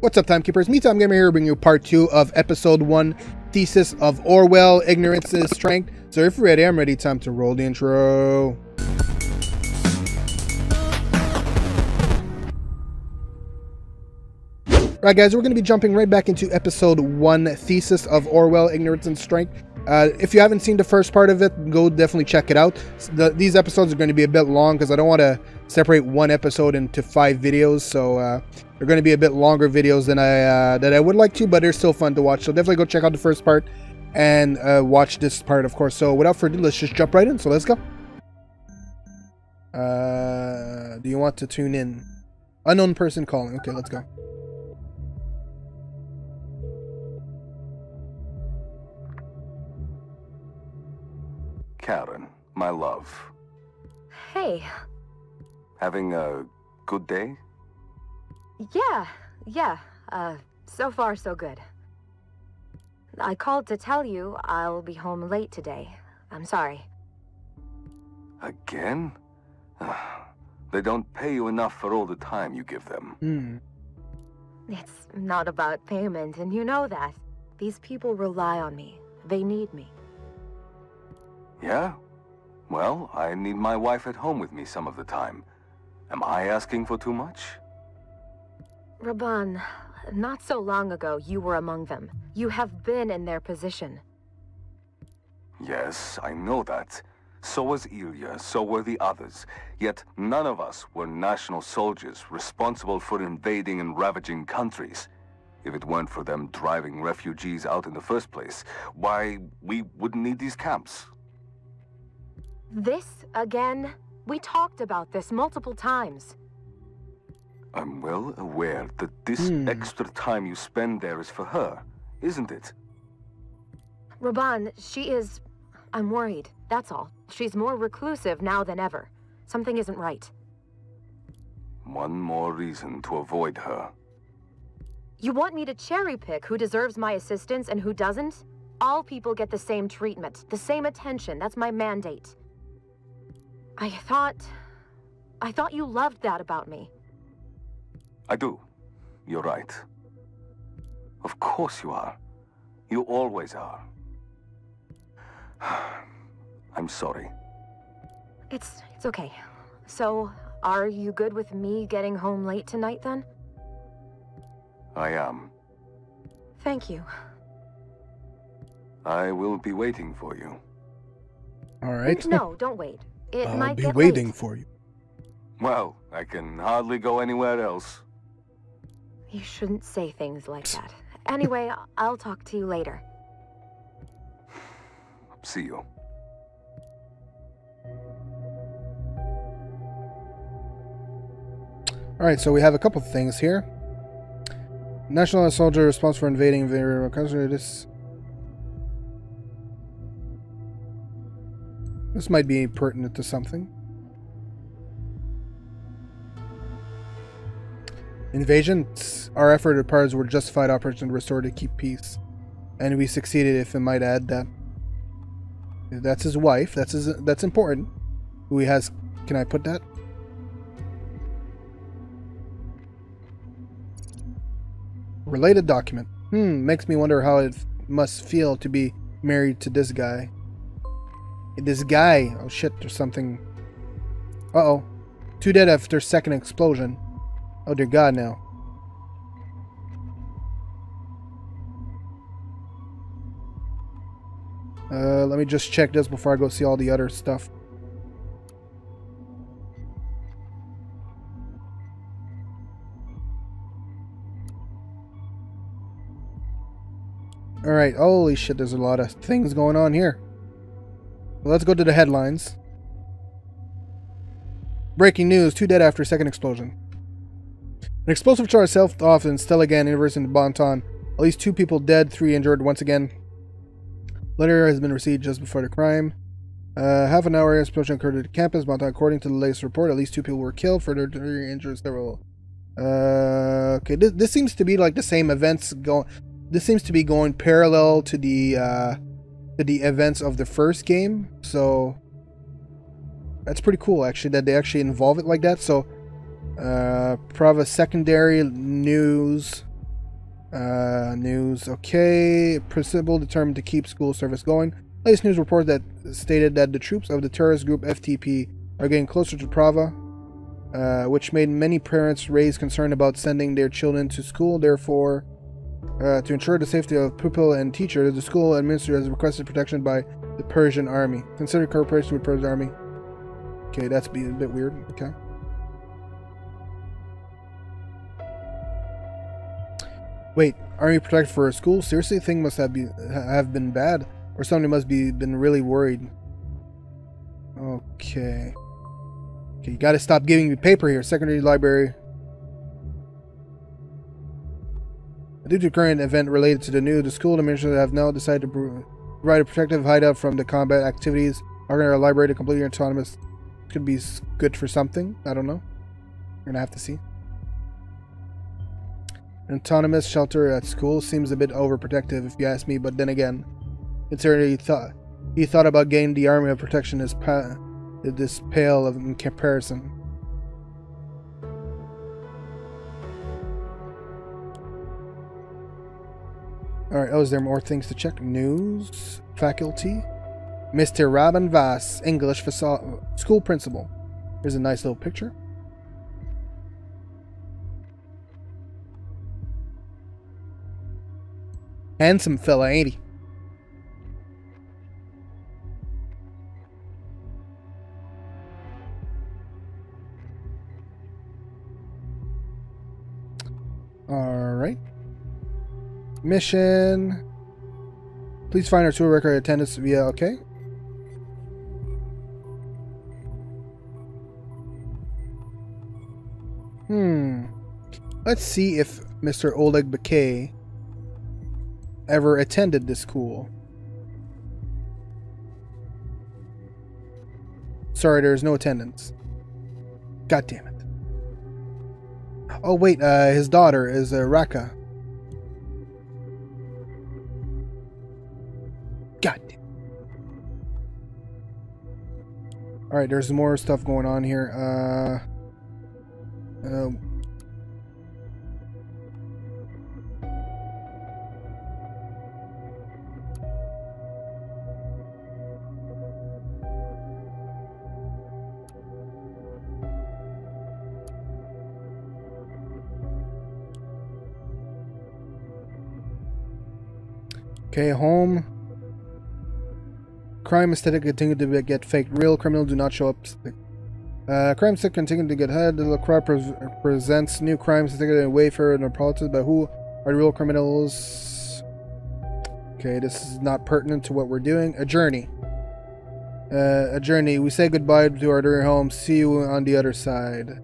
What's up, timekeepers? Me-Time Gamer here, bringing you part two of episode one, Thesis of Orwell, Ignorance is Strength. So if you're ready, I'm ready. Time to roll the intro. Right, guys, we're going to be jumping right back into episode one, Thesis of Orwell, Ignorance and Strength. Uh, if you haven't seen the first part of it, go definitely check it out. The, these episodes are going to be a bit long because I don't want to separate one episode into five videos. So uh, they're going to be a bit longer videos than I uh, that I would like to, but they're still fun to watch. So definitely go check out the first part and uh, watch this part, of course. So without further ado, let's just jump right in. So let's go. Uh, do you want to tune in? Unknown person calling. Okay, let's go. Karen, my love. Hey. Having a good day? Yeah, yeah. Uh, so far so good. I called to tell you I'll be home late today. I'm sorry. Again? they don't pay you enough for all the time you give them. Hmm. It's not about payment, and you know that. These people rely on me. They need me. Yeah? Well, I need my wife at home with me some of the time. Am I asking for too much? Raban, not so long ago you were among them. You have been in their position. Yes, I know that. So was Ilya, so were the others. Yet none of us were national soldiers responsible for invading and ravaging countries. If it weren't for them driving refugees out in the first place, why, we wouldn't need these camps. This again? We talked about this multiple times. I'm well aware that this Hmm. extra time you spend there is for her, isn't it? Raban, she is... I'm worried, that's all. She's more reclusive now than ever. Something isn't right. One more reason to avoid her. You want me to cherry pick who deserves my assistance and who doesn't? All people get the same treatment, the same attention. That's my mandate. I thought... I thought you loved that about me. I do. You're right. Of course you are. You always are. I'm sorry. It's... it's okay. So, are you good with me getting home late tonight then? I am. Thank you. I will be waiting for you. All right. No, don't wait. It I'll might be get waiting late. for you. Well, I can hardly go anywhere else. You shouldn't say things like that. Anyway, I'll talk to you later. See you. All right, so we have a couple of things here. National soldier responsible for invading the country. This this might be pertinent to something. Invasions. Our effort parts were justified operation to restore to keep peace, and we succeeded. If I might add that, that's his wife. That's his. That's important. Who he has. Can I put that? Related document. Hmm, makes me wonder how it must feel to be married to this guy. This guy. Oh shit, there's something. Uh oh. Two dead after second explosion. Oh dear god now. Uh, let me just check this before I go see all the other stuff. Alright, holy shit, there's a lot of things going on here. Well, let's go to the headlines. Breaking news, two dead after second explosion. An explosive charge set off in University in Bonton. At least two people dead, three injured once again. Letter has been received just before the crime. Uh, half an hour explosion occurred at the campus, Bonton. According to the latest report, at least two people were killed, further three injured several. Uh, okay, this, this seems to be like the same events going this seems to be going parallel to the uh, to the events of the first game. So that's pretty cool, actually, that they actually involve it like that. So, uh, Prava secondary news. Uh, news. Okay. Principal determined to keep school service going. Latest news report that stated that the troops of the terrorist group FTP are getting closer to Prava, uh, which made many parents raise concern about sending their children to school. Therefore, uh, to ensure the safety of pupil and teacher, the school administrator has requested protection by the Persian army. Consider cooperation with Persian army. Okay, that's be a bit weird. Okay. Wait, army protect for a school? Seriously, thing must have been have been bad, or somebody must be been really worried. Okay. Okay, you gotta stop giving me paper here. Secondary library. Due to current event related to the new, the school administrators have now decided to provide a protective hideout from the combat activities. Our library to completely autonomous could be good for something. I don't know. We're gonna have to see. Autonomous shelter at school seems a bit overprotective, if you ask me. But then again, considering he thought he thought about getting the army of protection is pa- this pale of in comparison. Alright, oh, is there more things to check? News? Faculty? Mr. Robin Voss, English school principal. Here's a nice little picture. Handsome fella, ain't he? Alright. Mission. Please find our tour record attendance via okay. Hmm. Let's see if Mr. Oleg Bakay ever attended this school. Sorry, there's no attendance. God damn it. Oh, wait, uh, his daughter is uh, Raka. God damn. Alright, there's more stuff going on here. Uh, uh, Okay, home. Crime aesthetic continue to get faked. Real criminal do not show up. Uh, crime stick continue to get head. The LaCroix pre presents new crimes aesthetic in Wayfarer and politics, but who are real criminals? Okay, this is not pertinent to what we're doing. A journey. Uh, a journey. We say goodbye to our dear home. See you on the other side.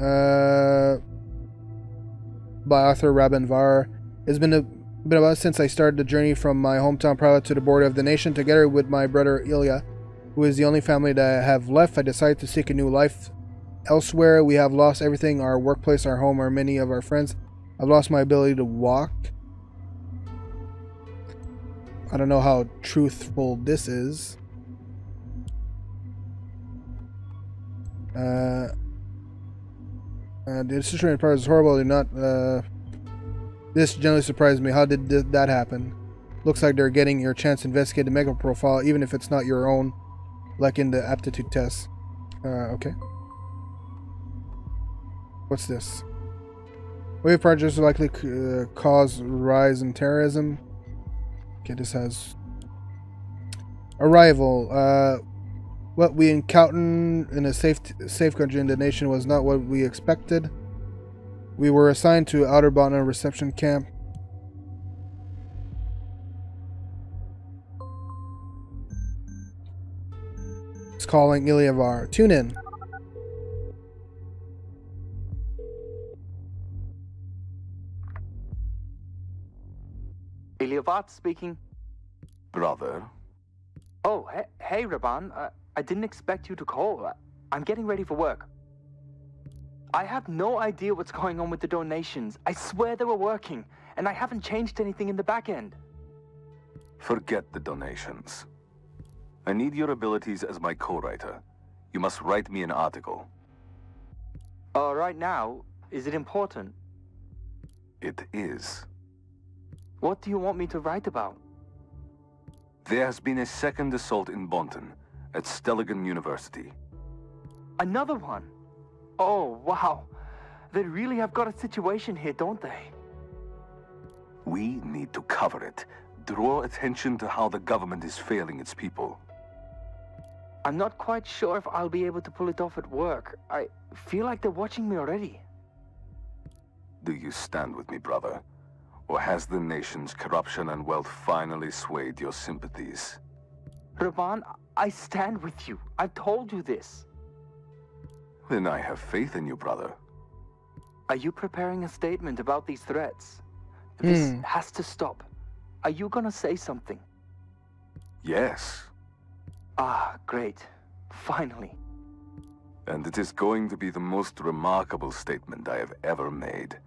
Uh, by Arthur Rabin Var. It's been a been about since I started the journey from my hometown Prava to the border of the nation, together with my brother Ilya, who is the only family that I have left. I decided to seek a new life elsewhere. We have lost everything our workplace, our home, our many of our friends. I've lost my ability to walk. I don't know how truthful this is. Uh, uh, the situation in part is horrible. Do not uh, this generally surprised me. How did th that happen? Looks like they're getting your chance to investigate the mega profile, even if it's not your own, like in the aptitude test. Uh, okay. What's this? Wave projects likely uh, cause rise in terrorism. Okay, this has arrival. Uh, what we encountered in a safe safe country in the nation was not what we expected. We were assigned to Outer Botna reception camp. It's calling Ilya Vaar. Tune in. Ilya Vaar speaking. Brother. Oh, hey, hey Raban. Uh, I didn't expect you to call. I'm getting ready for work. I have no idea what's going on with the donations. I swear they were working, and I haven't changed anything in the back end. Forget the donations. I need your abilities as my co-writer. You must write me an article. Uh, right now? Is it important? It is. What do you want me to write about? There has been a second assault in Bonton, at Stelligan University. Another one? Oh, wow. They really have got a situation here, don't they? We need to cover it. Draw attention to how the government is failing its people. I'm not quite sure if I'll be able to pull it off at work. I feel like they're watching me already. Do you stand with me, brother? Or has the nation's corruption and wealth finally swayed your sympathies? Raban, I stand with you. I've told you this. Then I have faith in you, brother. Are you preparing a statement about these threats? This Hmm. has to stop. Are you gonna say something? Yes. Ah, great. Finally. And it is going to be the most remarkable statement I have ever made.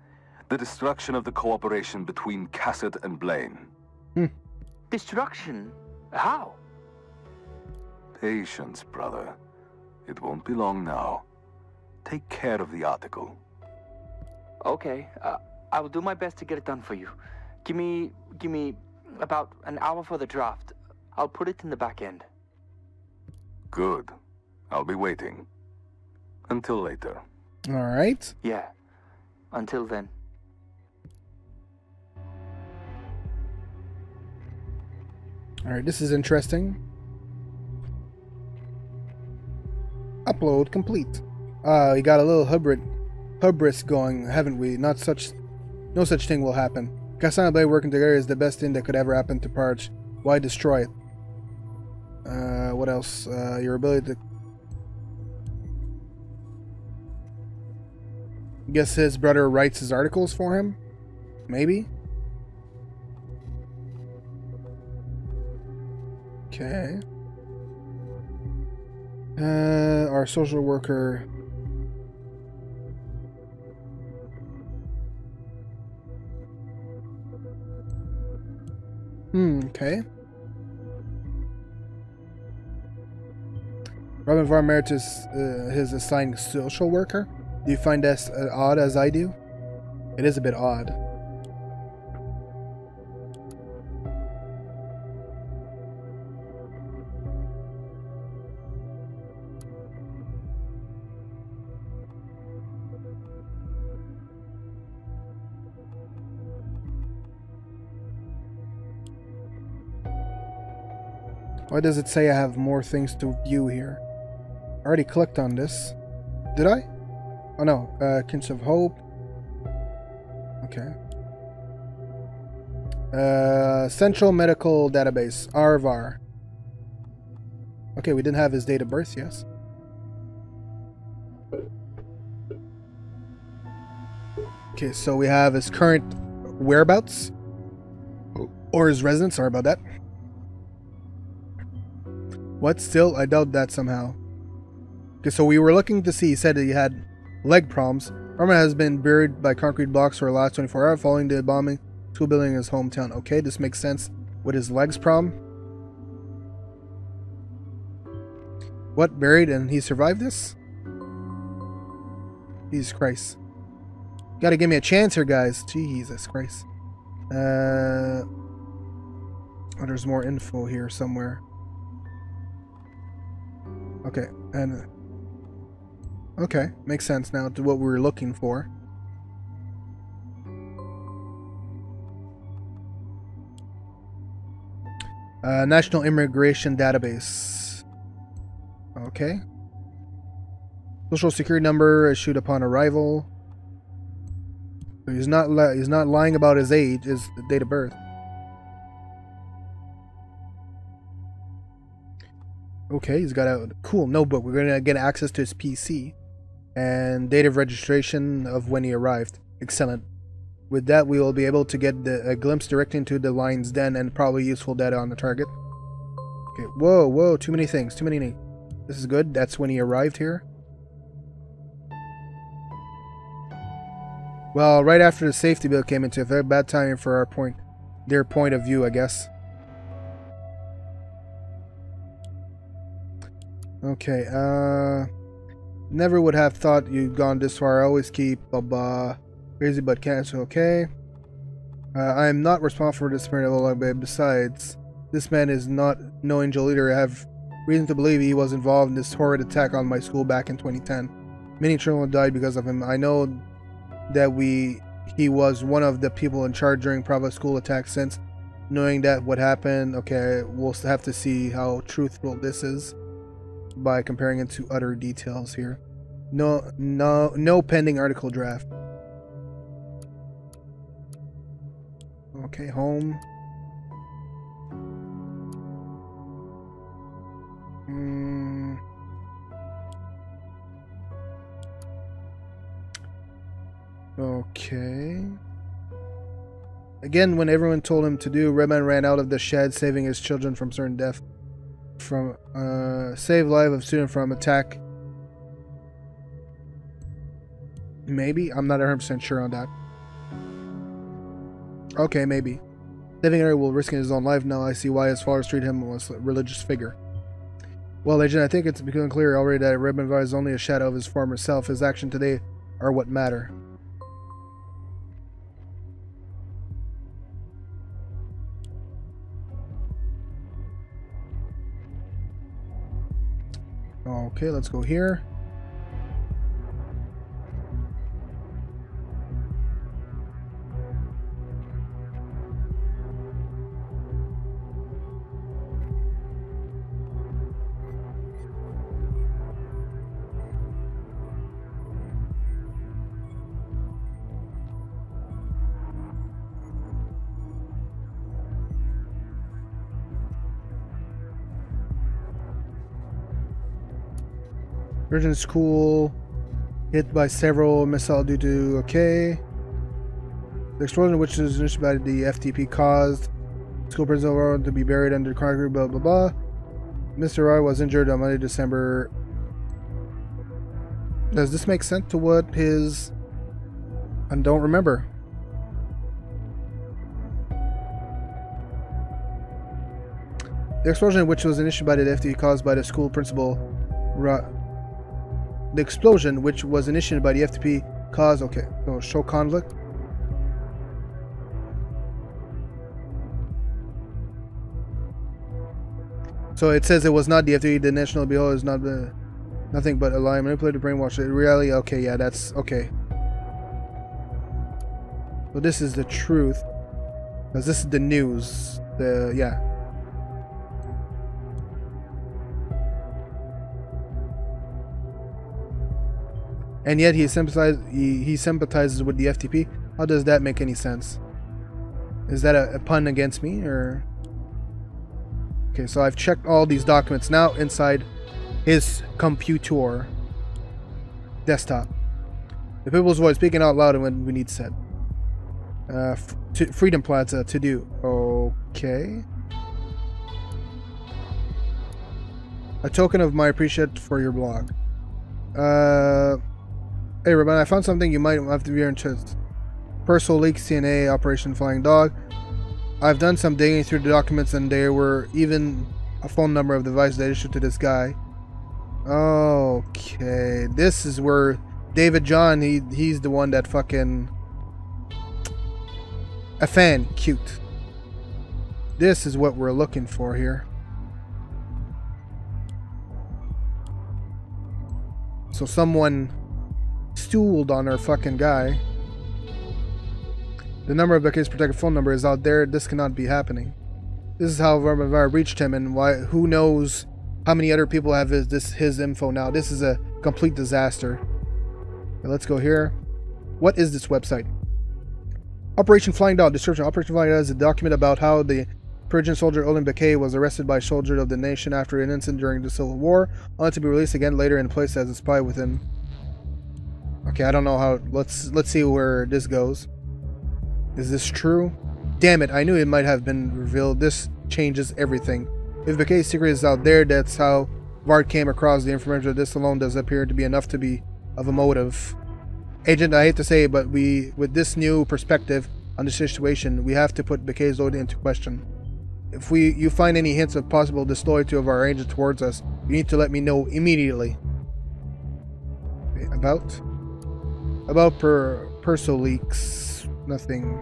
The destruction of the cooperation between Cassett and Blaine. Destruction? How? Patience, brother. It won't be long now. Take care of the article. Okay, uh, I will do my best to get it done for you. Give me, give me about an hour for the draft. I'll put it in the back end. Good. I'll be waiting. Until later. All right. Yeah. Until then. All right. This is interesting. Upload complete. Uh, we got a little hubris, hubris going, haven't we? Not such, no such thing will happen. Kassan Blade working together is the best thing that could ever happen to Parch. Why destroy it? Uh, what else? Uh, your ability to. Guess his brother writes his articles for him? Maybe? Okay. Uh, our social worker. Okay. Robin Var Meritus, uh, his assigned social worker. Do you find this odd as I do? It is a bit odd. Why does it say I have more things to view here? I already clicked on this. Did I? Oh no, uh, Kinch of Hope. Okay. Uh, Central Medical Database, ARVAR. Okay, we didn't have his date of birth, yes. Okay, so we have his current whereabouts. Or his residence, sorry about that. What? Still? I doubt that somehow. Okay, so we were looking to see. He said he had leg problems. Armin has been buried by concrete blocks for the last 24 hours following the bombing school building in his hometown. Okay, this makes sense with his legs problem. What? Buried and he survived this? Jesus Christ. Gotta give me a chance here, guys. Jesus Christ. Uh. Oh, there's more info here somewhere. Okay, and okay, makes sense now to what we were looking for. Uh, National Immigration Database. Okay. Social security number issued upon arrival. He's not he's not lying about his age, his date of birth. Okay, he's got a cool notebook. We're gonna get access to his PC and date of registration of when he arrived. Excellent. With that, we will be able to get the, a glimpse direct into the lion's den and probably useful data on the target. Okay, whoa, whoa, too many things, too many. This is good. That's when he arrived here. Well, right after the safety bill came into effect, bad timing for our point, their point of view, I guess. Okay, uh... Never would have thought you'd gone this far. I always keep, blah, blah. Crazy but cancer, okay. Uh, I am not responsible for the disappearance of Olagbe. Besides, this man is not no angel leader. I have reason to believe he was involved in this horrid attack on my school back in 2010. Many children died because of him. I know that we he was one of the people in charge during Prava school attack since knowing that what happened, okay, we'll have to see how truthful this is by comparing it to other details here. No no no pending article draft. Okay, home. Hmm. Okay. Again, when everyone told him to do, Redman ran out of the shed, saving his children from certain death. From uh, save life of student from attack. Maybe I'm not 100 percent sure on that. Okay, maybe. Living area will risk his own life. Now I see why his fathers treat him as a religious figure. Well, Agent, I think it's become clear already that Redman is only a shadow of his former self. His action today are what matter. Okay, let's go here. Virgin School hit by several missiles due to okay. The explosion, which is initiated by the FTP, caused school principal to be buried under concrete. Blah blah blah. Mr. Roy was injured on Monday, December. Does this make sense to what his? I don't remember. The explosion, which was initiated by the FTP, caused by the school principal. The explosion, which was initiated by the FTP, caused okay, so show conflict. So it says it was not the FTP. The National Bureau is not the nothing but a lie manipulated brainwash. In reality, okay, yeah, that's okay. So this is the truth, because this is the news. The yeah. And yet he sympathizes he, he sympathizes with the FTP. How does that make any sense? Is that a, a, pun against me or? Okay, so I've checked all these documents now inside his computer desktop. The people's voice speaking out loud when we need said. Uh, Freedom Plaza to do. Okay. A token of my appreciation for your blog. Uh, Hey, Ruben, I found something you might have to be interested. Personal leaks CNA Operation Flying Dog. I've done some digging through the documents and there were even a phone number of the device that issued to this guy. Okay, this is where David John, he he's the one that fucking a fan, cute. This is what we're looking for here. So someone stooled on our fucking guy. The number of the case protected phone number is out there. This cannot be happening. This is how Vermavar reached him, and why? Who knows how many other people have his this his info now? This is a complete disaster. Okay, let's go here. What is this website? Operation Flying Dog. Description: Operation Flying Dog is a document about how the Persian soldier Olin Bakay was arrested by soldiers of the nation after an incident during the Civil War, only to be released again later and placed as a spy within Okay, I don't know how. Let's let's see where this goes. Is this true? Damn it! I knew it might have been revealed. This changes everything. If Bakay's secret is out there, that's how Vard came across the information. This alone does appear to be enough to be of a motive. Agent, I hate to say it, but we, with this new perspective on the situation, we have to put Bakay's loyalty into question. If we, you find any hints of possible disloyalty of our agent towards us, you need to let me know immediately. About? About per Perso leaks, nothing.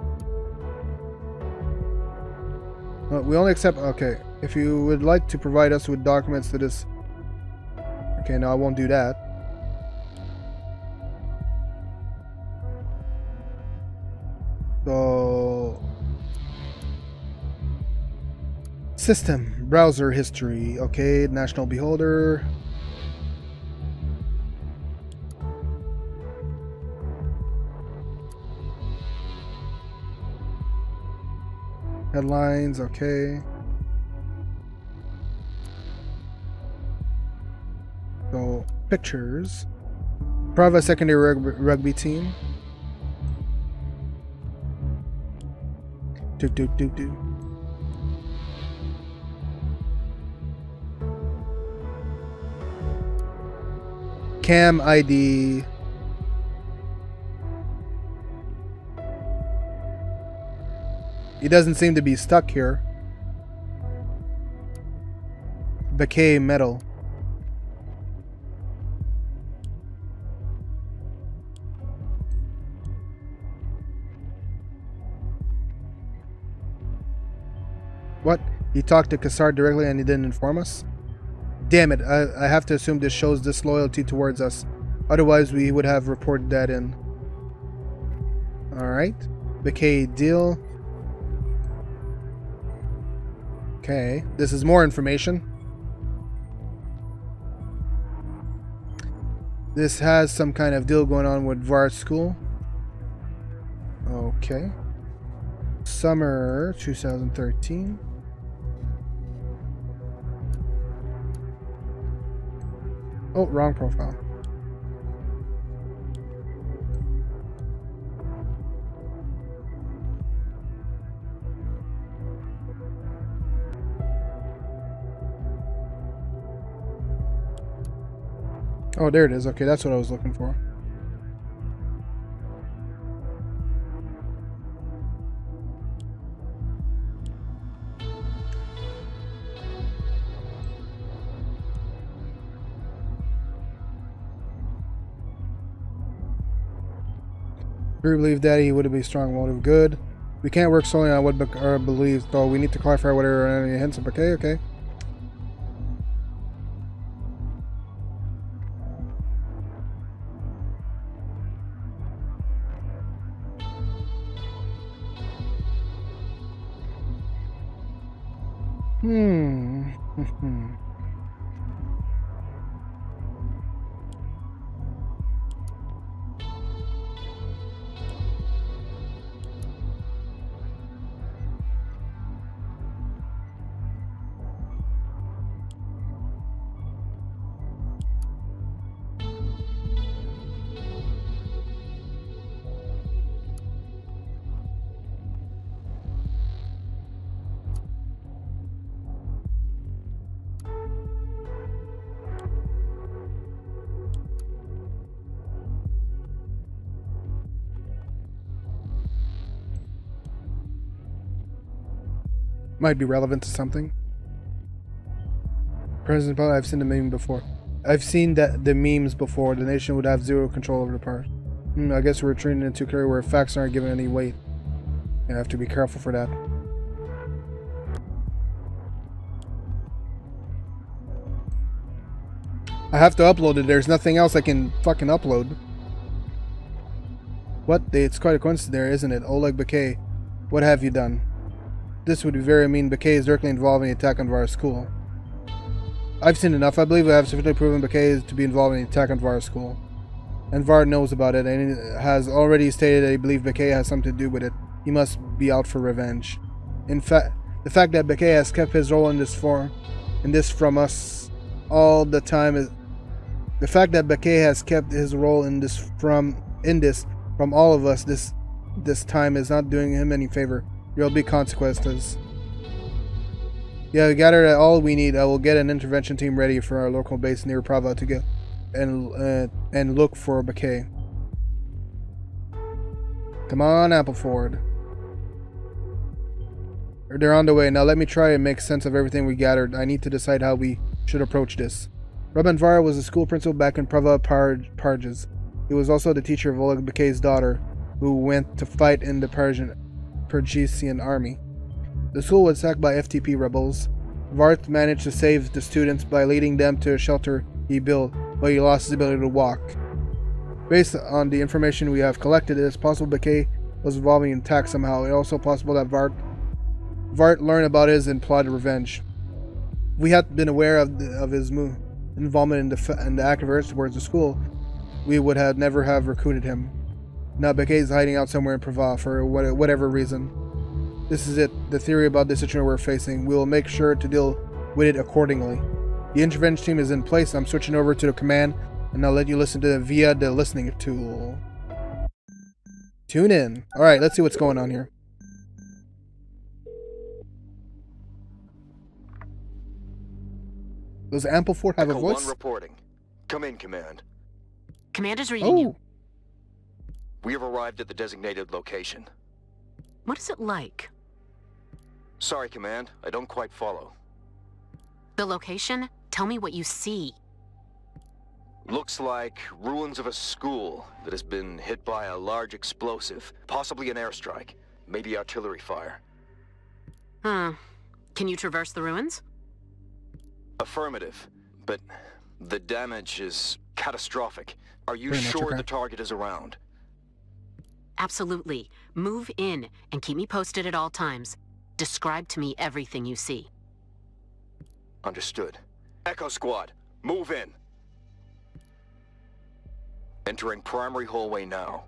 Uh, we only accept. Okay. If you would like to provide us with documents to this. Okay, no, I won't do that. So. System. Browser history. Okay, National Beholder. Headlines, okay. So, pictures. Private secondary rugby, rugby team. Do do do do. Cam ID. He doesn't seem to be stuck here. Bakay metal. What? He talked to Kassar directly and he didn't inform us? Damn it, I, I have to assume this shows disloyalty towards us. Otherwise, we would have reported that in. Alright. Bakay deal. Okay, this is more information. This has some kind of deal going on with Var School. Okay. Summer 2013. Oh, wrong profile. Oh, there it is. Okay, that's what I was looking for. We believe that he would be strong motive good. We can't work solely on what Bakay believes, though. We need to clarify whatever any hints of okay, okay. Might be relevant to something. President I've seen the meme before. I've seen that the memes before. The nation would have zero control over the part. Hmm, I guess we're treating it into career where facts aren't given any weight. You have to be careful for that. I have to upload it. There's nothing else I can fucking upload. What? It's quite a coincidence there, isn't it? Oleg Bakay, what have you done? This would be very mean. Bakay is directly involved in the attack on Vara's school. I've seen enough. I believe I have sufficiently proven Bakay to be involved in the attack on Vara's school. And Var knows about it and has already stated that he believes Bakay has something to do with it. He must be out for revenge. In fact, the fact that Bakay has kept his role in this form, in this from us all the time is the fact that Bakay has kept his role in this from in this from all of us this this time is not doing him any favor. There'll be consequences. Yeah, we gathered all we need. I will get an intervention team ready for our local base near Prava to get and uh, and look for Bakay. Come on, Appleford. They're on the way. Now let me try and make sense of everything we gathered. I need to decide how we should approach this. Robin Vara was a school principal back in Prava Parges. He was also the teacher of Oleg Bakay's daughter, who went to fight in the Persian Army. The school was attacked by FTP rebels. Vart managed to save the students by leading them to a shelter he built, but he lost his ability to walk. Based on the information we have collected, it is possible Bakay was involved in the attack somehow. It's also possible that Vart, Vart learned about his and plotted revenge. We had been aware of, the, of his move, involvement in the, in the act of towards the school, we would have never have recruited him. Now Bakay is hiding out somewhere in Prava for what, whatever reason. This is it, the theory about the situation we're facing. We will make sure to deal with it accordingly. The intervention team is in place. I'm switching over to the command, and I'll let you listen to it via the listening tool. Tune in. Alright, let's see what's going on here. Does Amplefort have a voice? One reporting. Come in, Command. Commander's reading oh. you. We have arrived at the designated location. What is it like? Sorry, Command. I don't quite follow. The location? Tell me what you see. Looks like ruins of a school that has been hit by a large explosive. Possibly an airstrike. Maybe artillery fire. Huh. Can you traverse the ruins? Affirmative. But the damage is catastrophic. Are you Pretty sure the target is around? Absolutely. Move in and keep me posted at all times. Describe to me everything you see. Understood. Echo Squad, move in. Entering primary hallway now.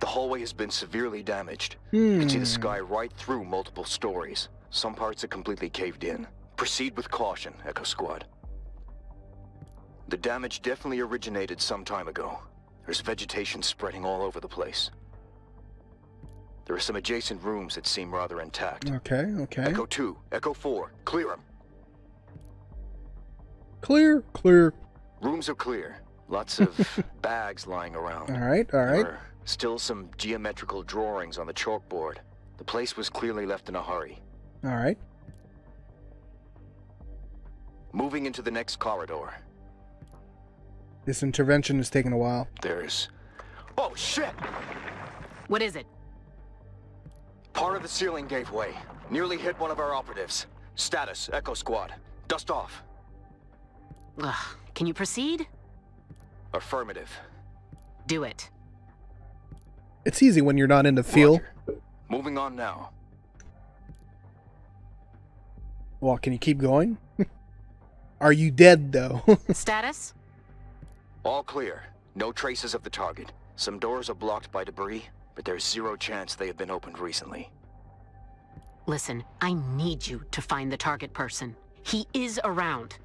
The hallway has been severely damaged. You can see the hmm. sky right through multiple stories. Some parts are completely caved in. Proceed with caution, Echo Squad. The damage definitely originated some time ago. There's vegetation spreading all over the place. There are some adjacent rooms that seem rather intact. Okay, okay. Echo 2, Echo 4, clear them. Clear, clear. Rooms are clear. Lots of bags lying around. Alright, There alright. are still some geometrical drawings on the chalkboard. The place was clearly left in a hurry. Alright. Moving into the next corridor. This intervention is taking a while. There's... Oh, shit! What is it? Part of the ceiling gave way. Nearly hit one of our operatives. Status, Echo Squad. Dust off. Ugh. Can you proceed? Affirmative. Do it. It's easy when you're not in the field. Roger. Moving on now. Well, can you keep going? Are you dead though? Status? All clear. No traces of the target. Some doors are blocked by debris, but there's zero chance they have been opened recently. Listen, I need you to find the target person. He is around.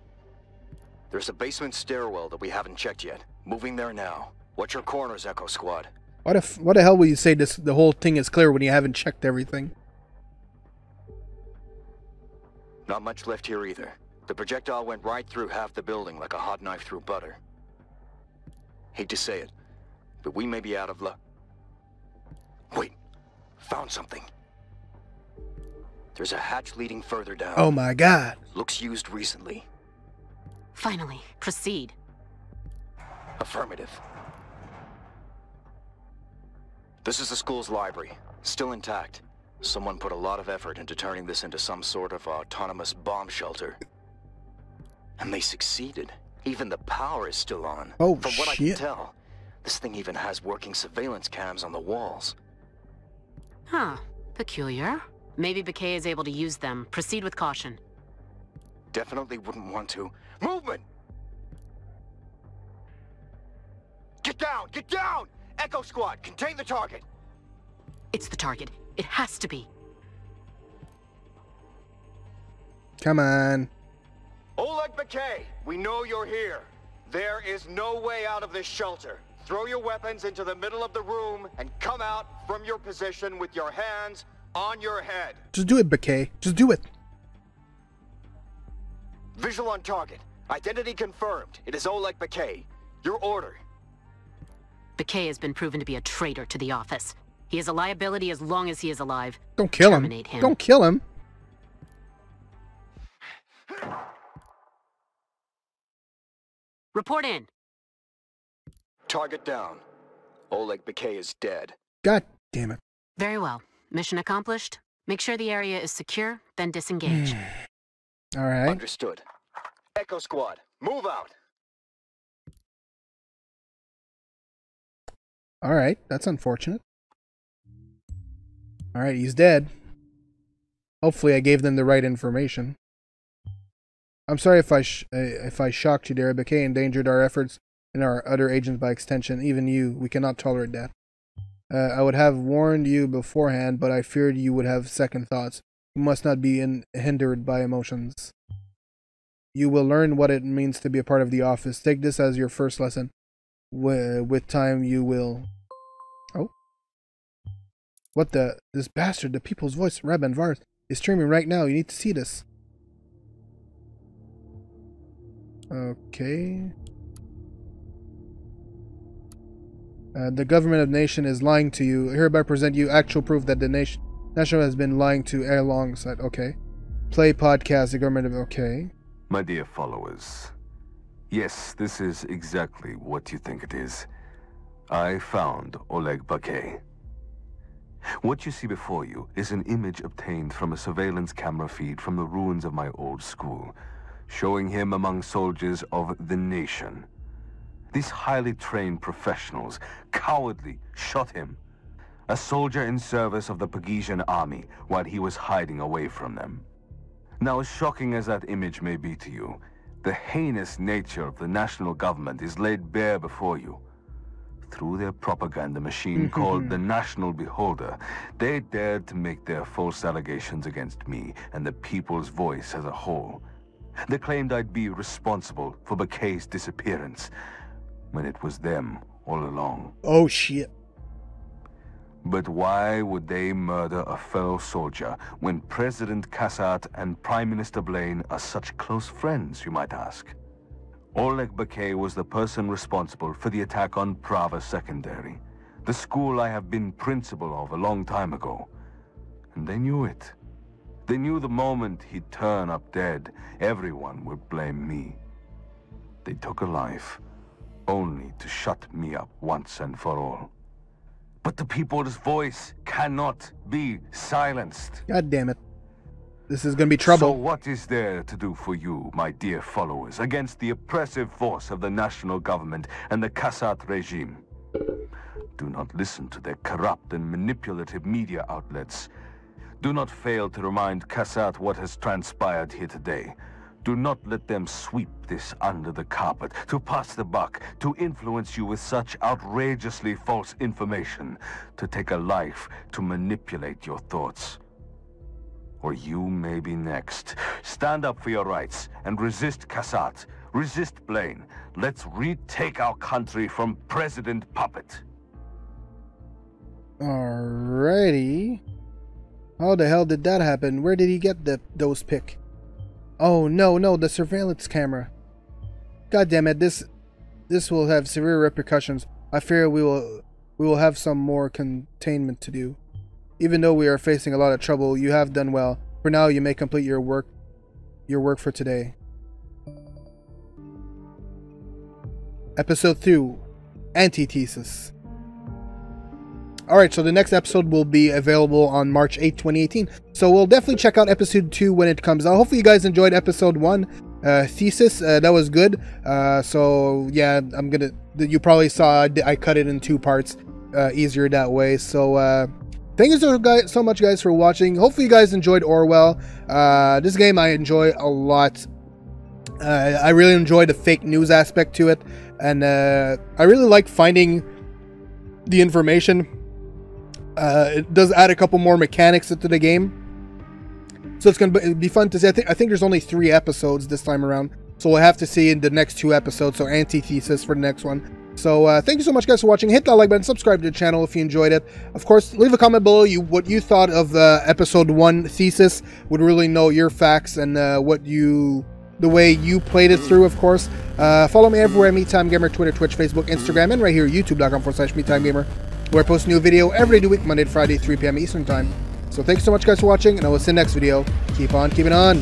There's a basement stairwell that we haven't checked yet. Moving there now. Watch your corners, Echo Squad. what if what the hell will you say this the whole thing is clear when you haven't checked everything? Not much left here either. The projectile went right through half the building like a hot knife through butter. Hate to say it, but we may be out of luck. Wait, found something. There's a hatch leading further down. Oh my god. Looks used recently. Finally, proceed. Affirmative. This is the school's library, still intact. Someone put a lot of effort into turning this into some sort of autonomous bomb shelter. And they succeeded. Even the power is still on. Oh, From what I can tell, this thing even has working surveillance cams on the walls. Huh. Peculiar. Maybe Bakay is able to use them. Proceed with caution. Definitely wouldn't want to. Movement! Get down! Get down! Echo Squad, contain the target! It's the target. It has to be. Come on. Oleg Bakay, we know you're here. There is no way out of this shelter. Throw your weapons into the middle of the room and come out from your position with your hands on your head. Just do it, Bakay. Just do it. Visual on target. Identity confirmed. It is Oleg Bakay. Your order. Bakay has been proven to be a traitor to the office. He is a liability as long as he is alive. Don't kill him. Him. Don't kill him. Report in. Target down. Oleg Bakay is dead. God damn it. Very well. Mission accomplished. Make sure the area is secure, then disengage. All right. Understood. Echo Squad, move out. All right. That's unfortunate. All right. He's dead. Hopefully, I gave them the right information. I'm sorry if I sh- uh, if I shocked you, Dara Bakay, endangered our efforts and our other agents by extension. Even you, we cannot tolerate that. Uh, I would have warned you beforehand, but I feared you would have second thoughts. You must not be in- hindered by emotions. You will learn what it means to be a part of the office. Take this as your first lesson. Wi- with time, you will. Oh. What the? This bastard, the people's voice, Raban Vaar, is streaming right now. You need to see this. Okay. Uh, the government of nation is lying to you. Hereby present you actual proof that the nation national has been lying to alongside. Okay. Play podcast. The government of okay. My dear followers, yes, this is exactly what you think it is. I found Oleg Bakay. What you see before you is an image obtained from a surveillance camera feed from the ruins of my old school, showing him among soldiers of the nation. These highly trained professionals cowardly shot him, a soldier in service of the Pagesian army while he was hiding away from them. Now, as shocking as that image may be to you, the heinous nature of the national government is laid bare before you. Through their propaganda machine called the National Beholder, they dared to make their false allegations against me and the people's voice as a whole. They claimed I'd be responsible for Bakay's disappearance, when it was them all along. Oh shit. But why would they murder a fellow soldier when President Kassat and Prime Minister Blaine are such close friends, you might ask? Oleg Bakay was the person responsible for the attack on Prava Secondary, the school I have been principal of a long time ago. And they knew it. They knew the moment he'd turn up dead, everyone would blame me. They took a life, only to shut me up once and for all. But the people's voice cannot be silenced. God damn it. This is gonna be trouble. So what is there to do for you, my dear followers, against the oppressive force of the national government and the Kassat regime? Do not listen to their corrupt and manipulative media outlets. Do not fail to remind Kassat what has transpired here today. Do not let them sweep this under the carpet, to pass the buck, to influence you with such outrageously false information, to take a life to manipulate your thoughts. Or you may be next. Stand up for your rights and resist Kassat. Resist Blaine. Let's retake our country from President Puppet. Alrighty. How the hell did that happen? Where did he get the those pick? Oh no, no, the surveillance camera. God damn it, this this will have severe repercussions. I fear we will we will have some more containment to do. Even though we are facing a lot of trouble, you have done well. For now, you may complete your work your work for today. Episode 2 Antithesis. Alright, so the next episode will be available on March 8, 2018. So we'll definitely check out episode 2 when it comes out. Hopefully, you guys enjoyed episode 1. Uh, thesis, uh, that was good. Uh, so, yeah, I'm gonna. You probably saw I, cut it in two parts. Uh, easier that way. So, uh, thank you so, guys, so much, guys, for watching. Hopefully, you guys enjoyed Orwell. Uh, this game I enjoy a lot. I really enjoy the fake news aspect to it, and I really like finding the information. Uh, it does add a couple more mechanics into the game, so it's gonna be, be fun to see. I think I think there's only three episodes this time around, so we'll have to see in the next two episodes. So antithesis for the next one. So uh, thank you so much, guys, for watching. Hit that like button, subscribe to the channel if you enjoyed it. Of course, leave a comment below you what you thought of the episode one thesis. Would really know your facts and uh, what you the way you played it through, of course. Uh, follow me everywhere, Me-Time Gamer, Twitter, Twitch, Facebook, Instagram, and right here, youtube.com forward slash Gamer, where I post a new video every day week, Monday to Friday, 3 p.m. Eastern Time. So thanks so much, guys, for watching, and I will see you next video. Keep on keeping on.